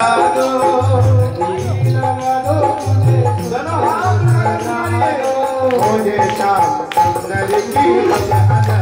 Thank you.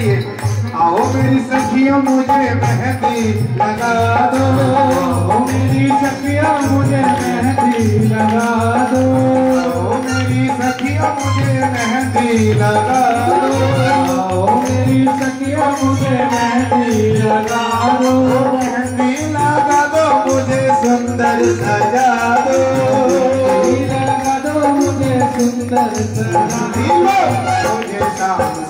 चाहिए। आओ मेरी सखिया, मुझे मेहंदी लगा दो। आओ मेरी सखिया, मुझे मेहंदी लगा दो। आओ मेरी सखिया, मुझे मेहंदी लगा दो। आओ मेरी सखिया, मुझे मेहंदी लगा दो। मेहंदी लगा दो, मुझे सुंदर सजा दो। लगा दो, मुझे सुंदर सजा दो। मुझे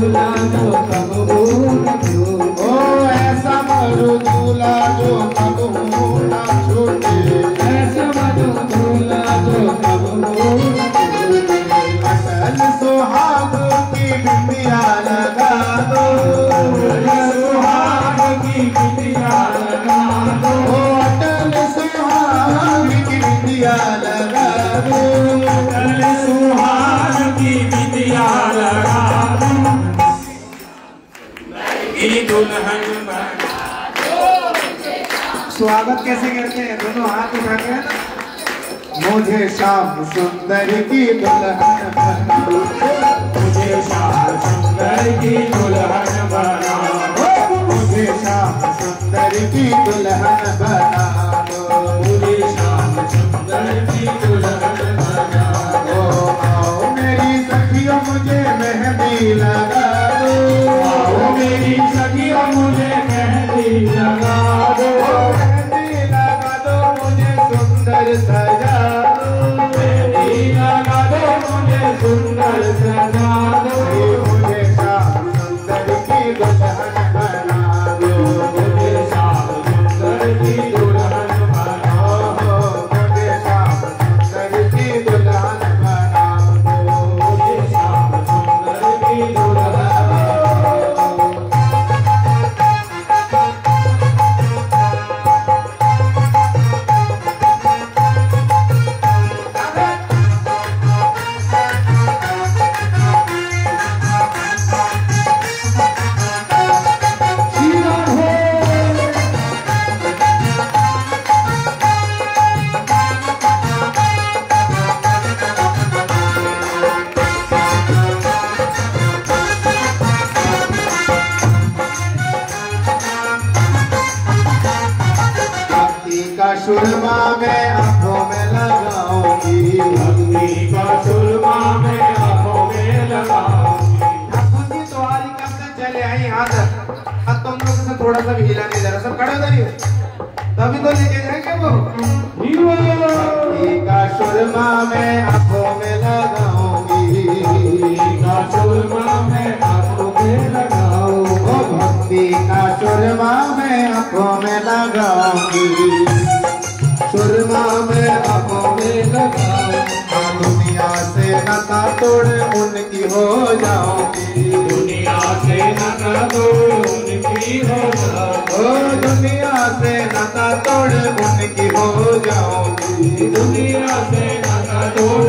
Lula. स्वागत कैसे करते हैं? दोनों हाथ उठा के मुझे शाम सुंदर की दुल्हन बनाओ। मुझे शाम सुंदर की दुल्हन बनाओ। मुझे शाम सुंदर की दुल्हन बनाओ। मुझे शाम सुंदर की दुल्हन मेरी सखियों, मुझे मेहंदी लगा हो जाओगी दुनिया से न तोड़ उनकी हो जाओ। दुनिया से न तोड़ उनकी हो जाओ। दुनिया से न तोड़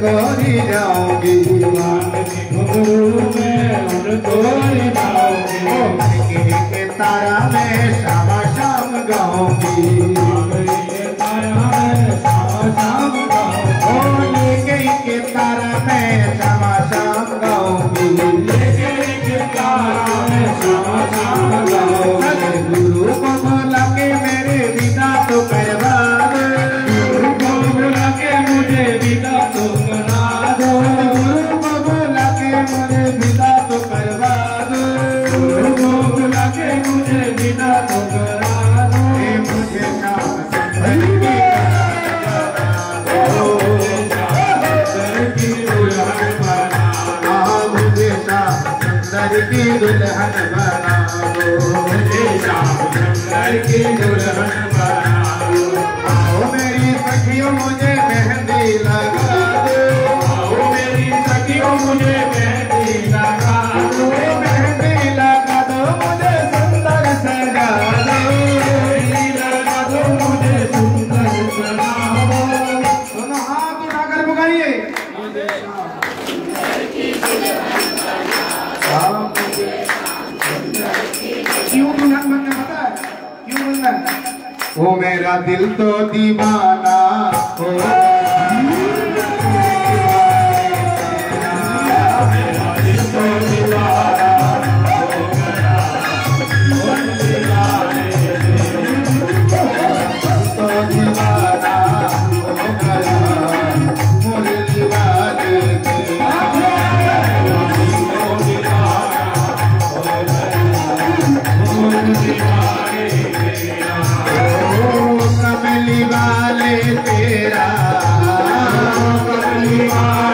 Cửa? Thank it. मेरा दिल तो दीवाना। हो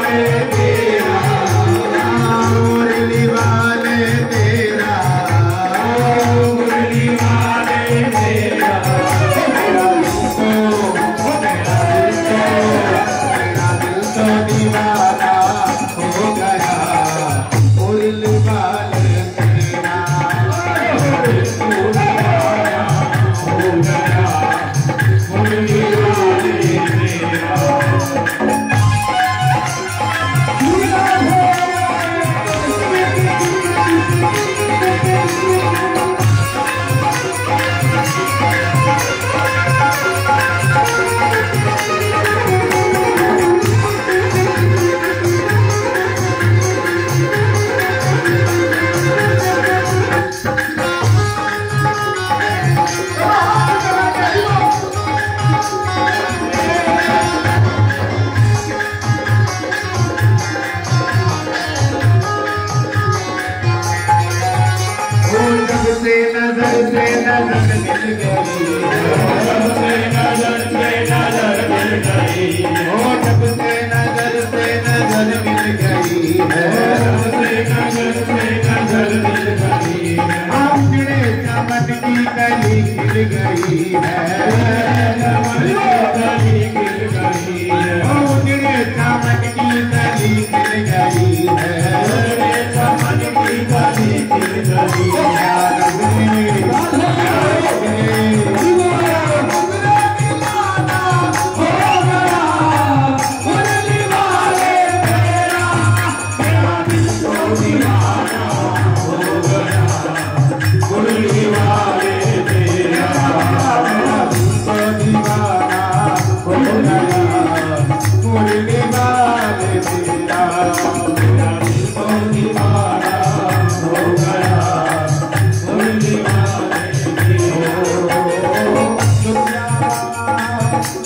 Amen. से नज़र से नज़र मिल गई हो जब से नज़र से नज़र मिल गई है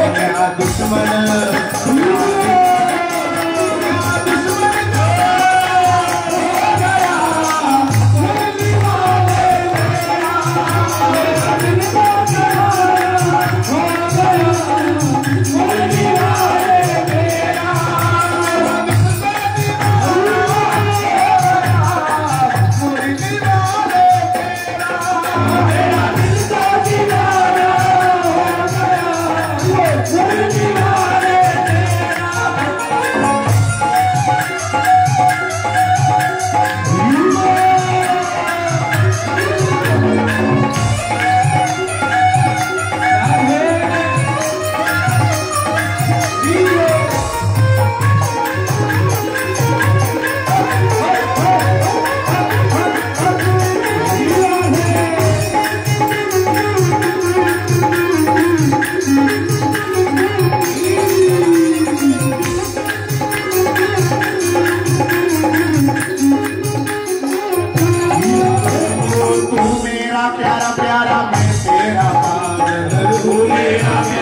Hey, I'm a good man. Yeah.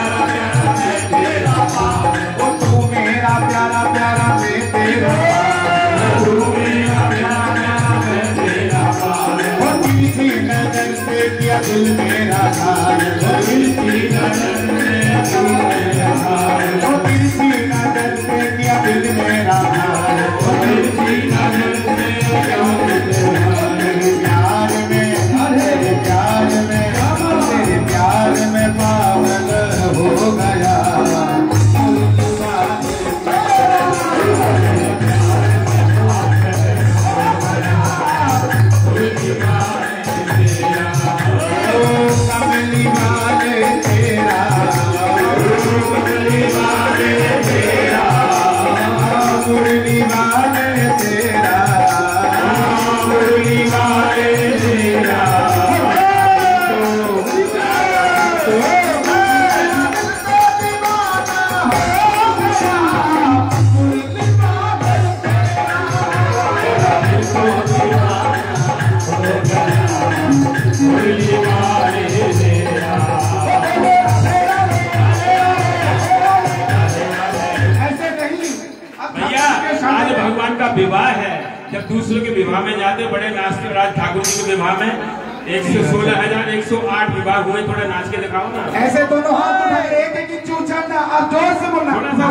विभाग में एक सौ सोलह हज़ार एक सौ आठ विभाग हुए थोड़ा नाच के दिखाओ ना। ऐसे दोनों हाथ उठाए एक एक इंच उछलना अब ज़ोर से बोलना। थोड़ा सा